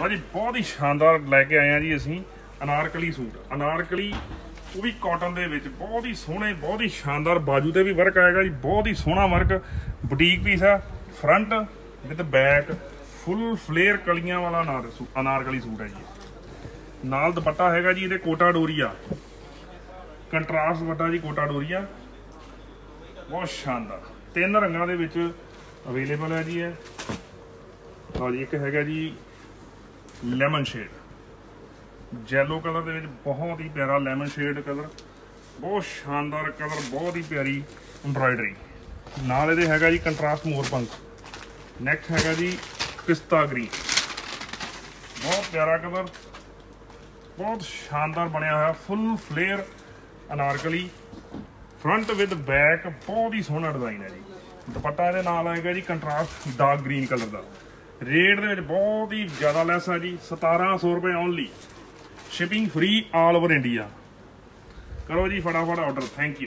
ਭਾਜੀ ਬਹੁਤ ਹੀ ਸ਼ਾਨਦਾਰ ਲੈ ਕੇ ਆਏ ਆ ਜੀ ਅਸੀਂ ਅਨਾਰਕਲੀ ਸੂਟ। ਅਨਾਰਕਲੀ, ਉਹ ਵੀ ਕਾਟਨ ਦੇ ਵਿੱਚ ਬਹੁਤ ਹੀ ਸੋਹਣੇ, ਬਹੁਤ ਹੀ ਸ਼ਾਨਦਾਰ ਬਾਜੂ ਤੇ ਵੀ ਵਰਕ ਆਏਗਾ ਜੀ, ਬਹੁਤ ਹੀ ਸੋਹਣਾ ਵਰਕ ਬੁਟੀਕ ਪੀਸ ਆ front with back full flare ਕਲੀਆਂ ਵਾਲਾ ਅਨਾਰ ਸੂ- ਅਨਾਰਕਲੀ ਸੂਟ ਹੈ ਜੀ। ਨਾਲ ਦੁਪੱਟਾ ਹੈਗਾ ਜੀ, ਇਹਦੇ ਕੋਟਾ ਡੋਰੀਆ। ਕੰਟਰਾਸਟ ਦੁਪੱਟਾ ਜੀ ਕੋਟਾ ਡੋਰੀਆ। ਬਹੁਤ ਸ਼ਾਨਦਾਰ। ਤਿੰਨ ਰੰਗਾਂ ਦੇ ਵਿੱਚ ਅਵੇਲੇਬਲ ਹੈ ਜੀ ਇਹ। ਲਓ ਜੀ, ਇੱਕ ਹੈਗਾ ਜੀ ਲੈਮਨ ਸ਼ੇਡ ਜੈਲੋ ਕਲਰ ਦੇ ਵਿੱਚ ਬਹੁਤ ਹੀ ਪਿਆਰਾ ਲੈਮਨ ਸ਼ੇਡ ਕਲਰ ਬਹੁਤ ਸ਼ਾਨਦਾਰ ਕਲਰ ਬਹੁਤ ਹੀ ਪਿਆਰੀ ਐਮਬਰਾਇਡਰੀ ਨਾਲ ਇਹਦੇ ਹੈਗਾ ਜੀ ਕੰਟਰਾਸਟ ਮੋਰ ਨੈਕਸਟ ਹੈਗਾ ਜੀ ਪਿਸਤਾ ਗ੍ਰੀਨ ਬਹੁਤ ਪਿਆਰਾ ਕਲਰ ਬਹੁਤ ਸ਼ਾਨਦਾਰ ਬਣਿਆ ਹੋਇਆ full flare anarkali. Front with back ਬਹੁਤ ਹੀ ਸੋਹਣਾ ਡਿਜ਼ਾਈਨ ਹੈ ਜੀ। ਦੁਪੱਟਾ ਇਹਦੇ ਨਾਲ ਆਏਗਾ ਜੀ ਕੰਟਰਾਸਟ ਡਾਰਕ ਗ੍ਰੀਨ ਕਲਰ ਦਾ। ਰੇਟ ਦੇ ਵਿੱਚ ਬਹੁਤ ਹੀ ਜ਼ਿਆਦਾ ਲੈਸ ਆ ਜੀ 1700 ਰੁਪਏ only shipping free all over India ਕਰੋ ਜੀ ਫਟਾਫਟ ਆਰਡਰ ਥੈਂਕ ਯੂ